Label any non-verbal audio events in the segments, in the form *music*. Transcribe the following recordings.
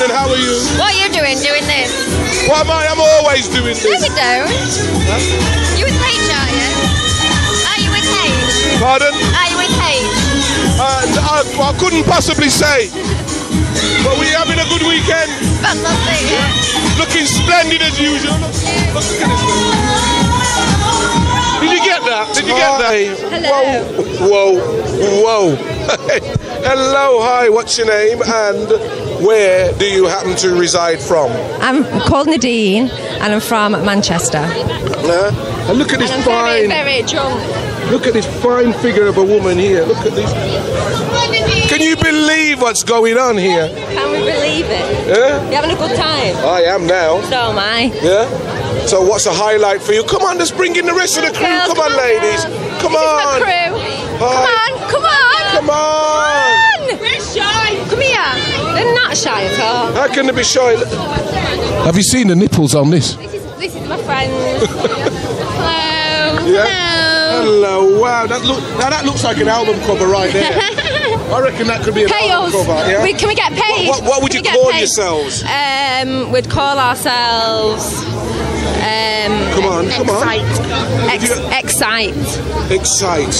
fine, and how are you? What are you doing? Doing this? What am I? I'm always doing No, you this. don't. You with Paige, are you? Are you with Paige? Pardon? Are you with Paige? Uh, I, I couldn't possibly say. But we're having a good weekend. Fantastic. Yeah. Looking splendid as usual. Look, look at this. Did you get that? Did you get that? Hello. Whoa, whoa, whoa. *laughs* Hello, hi, what's your name and where do you happen to reside from? I'm called Nadine and I'm from Manchester. Uh, and look at this And I'm very, fine, very drunk. look at this fine figure of a woman here. Look at this. Can you believe what's going on here? Can we believe it? Yeah? You having a good time? I am now. So am I. Yeah? So what's a highlight for you? Come on, let's bring in the rest of the crew. Girls, come, come on, on, ladies. girls. Come This is on. my crew. Hi. Come on, Come on. We're shy. Come here. They're not shy at all. How can they be shy? Have you seen the nipples on this? This is, this is my friend. *laughs* Hello. Yeah. Hello. Wow. That look. Now that looks like an album cover right there. *laughs* I reckon that could be album cover. Yeah. We, can we get paid? What, what would Can you call paid? yourselves? Um, we'd call ourselves. Um, Come on. Come on. Ex- excite. Excite.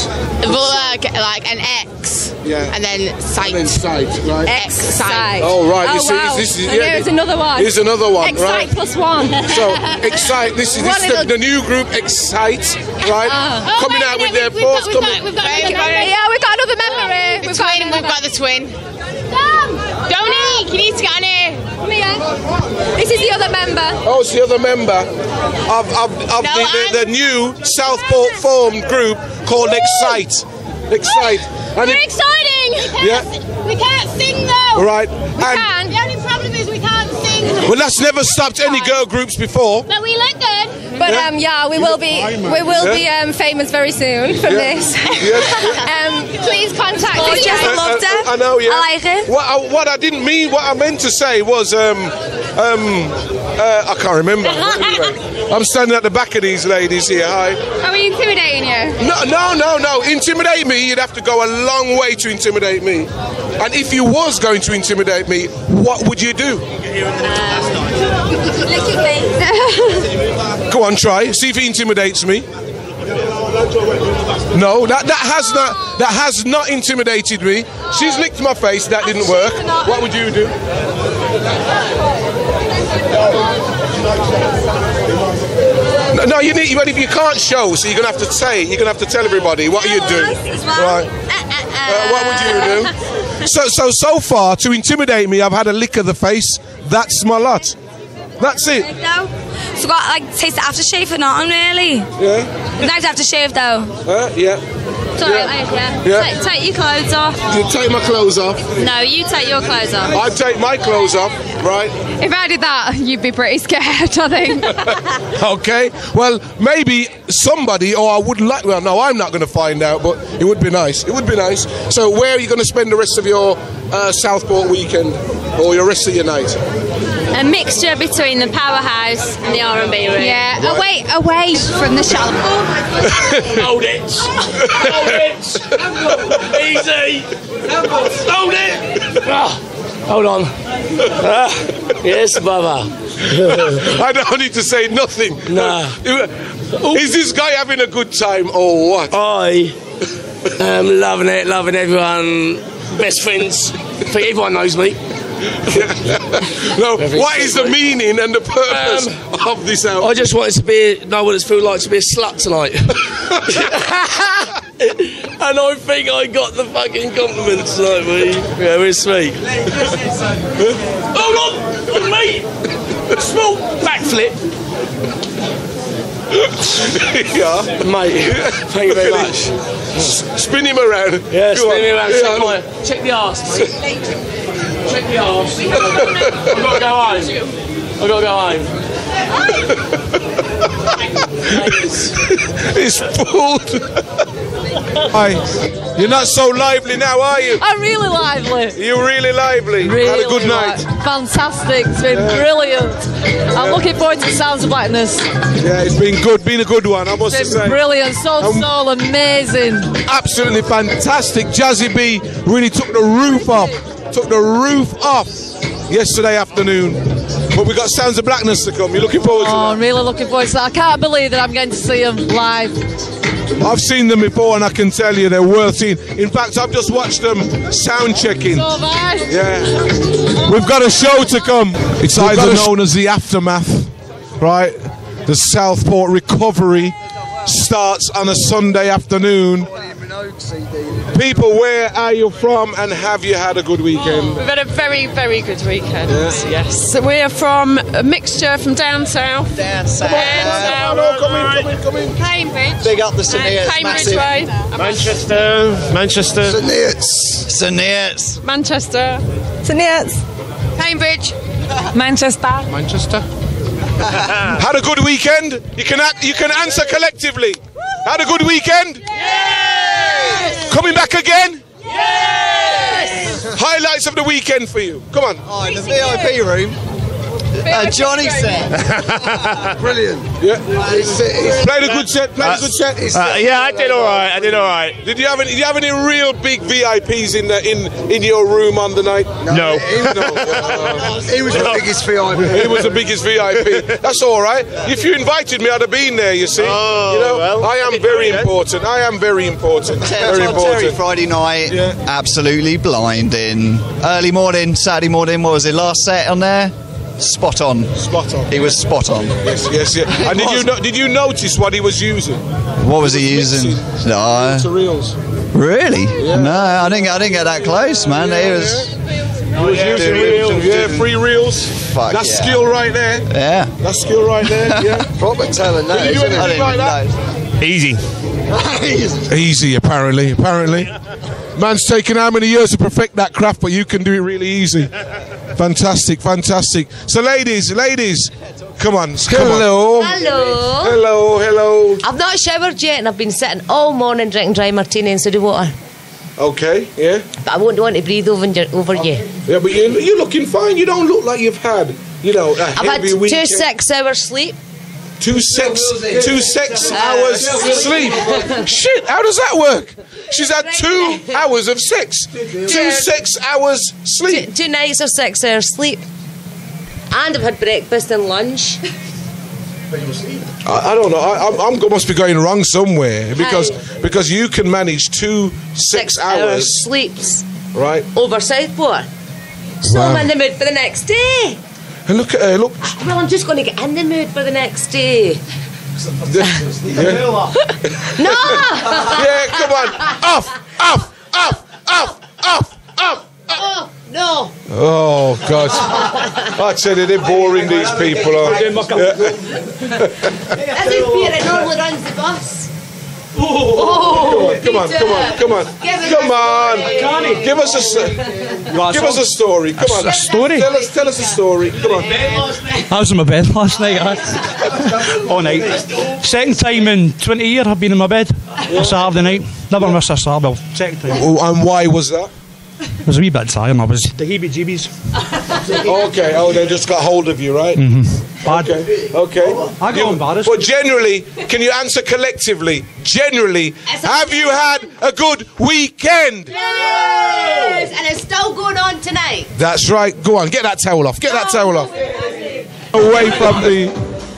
Like, like an X. Yeah. And then sight. And then sight. Right. Excite. Oh right. Oh, this is- wow. this is. Yeah, here's another one. Here's another one. Excite right. plus one. So excite. This is, this is the, the new group Excite, right? Oh, Coming wait out with minute, their we've got- we've got- we've got Yeah, another member. yeah, we've got another member here. We've got twin, another we've got the twin. Sam, Dominique, you need to get on here. Come here. This is the other member. Oh, it's the other member of, of, of No, the, the, the new Southport formed group called Excite. Excite. And We're it- exciting. Yeah. We can't sing though. right. We And, can. The only problem is we can't sing. well, that's never stopped any girl groups before. But we look good. But Yeah. um, yeah, we will be we will be um, famous very soon from Yeah. this. Yeah. *laughs* um, please contact us. Uh, uh, I know, yeah. I like it. What I, what I didn't mean, what I meant to say was, um, um, uh, I can't remember. Anyway, *laughs* I'm standing at the back of these ladies here. Hi. Are we intimidating you? No, no, no, no. Intimidate me, you'd have to go a long way to intimidate me. And if you was going to intimidate me, what would you do? Go on, try. See if he intimidates me. No, that, that has not that has not intimidated me. She's licked my face. That didn't work. What would you do? No, no, you need. But if you can't show, so you're gonna have to say. You're gonna have to tell everybody what are you doing. Right. Uh, what would you do? *laughs* So, so, so far, to intimidate me, I've had a lick of the face. That's my lot. That's it. So got like taste the aftershave or not really. Yeah. Nice aftershave though. Uh, yeah. Sorry, Yeah. yeah. Yeah. Take, take your clothes off. You take my clothes off. No, you take your clothes off. I take my clothes off. Right. If I did that, you'd be pretty scared, I think. *laughs* Okay. Well, maybe somebody, or I would like. Well, no, I'm not going to find out, but it would be nice. It would be nice. So, where are you going to spend the rest of your uh, Southport weekend, or your rest of your night? A mixture between the powerhouse and the R&B room. yeah, away, away from the shallow. *laughs* Hold it! Hold it! Easy! Hold it! Ah, hold on. Ah, yes, Baba. *laughs* I don't need to say nothing. Nah. Is this guy having a good time, or what? I am loving it, loving everyone. Best friends. Everyone knows me. No. What is the meaning and the purpose um, of this I just wanted to be know what it feels like to be a slut tonight. *laughs* and I think I got the fucking compliments tonight, mate. Yeah, we're sweet. Hold on! On me! Small backflip. yeah. Mate, thank you very much. Spin him around. Yeah, Go spin on. me around. Yeah, Check, my, check the arse, mate. *laughs* check the arse. I've got to go home. I've got to go home. *laughs* It's pulled. *laughs* Hi. You're not so lively now, are you? I'm really lively. You're really lively. Really Had a good night. li- Fantastic. It's been brilliant. I'm looking forward to Sounds of Blackness. Yeah, it's been good. Been a good one, I must It's say. been brilliant. So Um, soul amazing. Absolutely fantastic. Jazzy B really took the roof off. Took the roof off. yesterday afternoon. But we got Sounds of Blackness to come. You're looking forward to Oh, that? I'm really looking forward to that. I can't believe that I'm going to see them live. I've seen them before, and I can tell you they're worth seeing. In fact, I've just watched them sound checking. So nice. Yeah. We've got a show to come. It's either known as the aftermath, right? The Southport recovery starts on a Sunday afternoon. People, where are you from and have you had a good weekend? We've had a very, very good weekend. Yes. So we're from a mixture from down south. Down south. Down Hello, south. come in, come in, come in. Cambridge. Big up the St. and Neots, Cambridge way. Manchester, Manchester. St. Neots. Manchester. Cambridge. Manchester. Manchester. *laughs* Had a good weekend? You can act, you can answer collectively. Had a good weekend? Yes! Coming back again? Yes! Highlights of the weekend for you. Come on. Oh, in the VIP room. Uh, Johnny set. *laughs* Brilliant. Yeah. It's, it's, Played a good set. Played a good set. Uh, yeah, I did all right. I did all right. Did you have any? Did you have any real big VIPs in the, in in your room on the night? No. No. he was *laughs* the biggest VIP. He was the biggest VIP. That's all right. If you invited me, I'd have been there. You see. Oh, you know, well, I am very important. I am very important. Very Tom Terry important. Friday night, Yeah. absolutely blinding. Early morning, Saturday morning, what was it? Last set on there, spot on. Spot on. He was spot on. Yes, yes, yeah. And did you no, did you notice what he was using? What was he using? No, To reels. really? No, I didn't. I didn't get that close, man. He was. He was using Doing- reels. Yeah, doing- free reels. Fuck That's yeah. skill right there. Yeah. That's skill right there. *laughs* Yeah. Proper talent. Did you do anything I didn't like that? know. *laughs* Easy. Easy, apparently. Apparently, man's taken how many years to perfect that craft, but you can do it really easy. Fantastic, fantastic. So, ladies, ladies, come on. Hello. Hello. Hello, hello. I've not showered yet and I've been sitting all morning drinking dry martini and soda water. Okay, yeah. But I won't want to breathe over, your- over you. Yeah, but you, you're looking fine. You don't look like you've had, you know, a I've had two weekend. six hours sleep. Two six, two six hours sleep. Shit, how does that work? She's had two hours of six. Two six hours sleep. two nights of six hours sleep. And I've had breakfast and lunch. I, I don't know. I, I'm, I'm must be going wrong somewhere because because you can manage two six, hours, sleeps right? over Southport. So Wow. I'm in the mood for the next day. And look at her. Look. Well, I'm just going to get in the mood for the next day. yeah. *laughs* No! yeah, come on. Off, off, off, off, off, off. oh, no. Oh God! I tell you, they're boring. These people are. Yeah. This is Peter that normally runs the bus. Come on, come on, come on, Give us come a on! story. Give us a s- give us a story. Come on, A story? Tell us, tell us a story. Come on. I was in my bed last night. I, *laughs* all night. Second time in 20 years I've been in my bed. A Saturday night. Never missed a Saturday. Well, second time. Oh, and why was that? I was a wee bit tired. I was the heebie-jeebies. Okay. Oh, they just got hold of you, right? Mm-hmm. Bad. Okay. Okay. I got You- embarrassed. But generally, can you answer collectively? Generally, have you had a good weekend? Yes, and it's still going on tonight. That's right. Go on, get that towel off. Get that towel off. Away from the.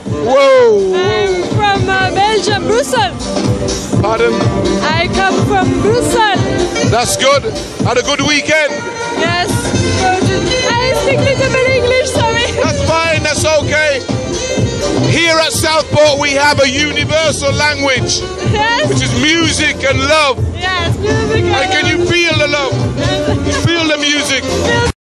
Whoa. I'm from uh, Belgium, Brussels. Pardon. I come from Brussels. That's good. Had a good weekend. Yes. I speak little bit English, sorry. That's Okay. Here at Southport, we have a universal language, Yes. which is music and love. Yes. Music. And can you feel the love? Feel the music. Feel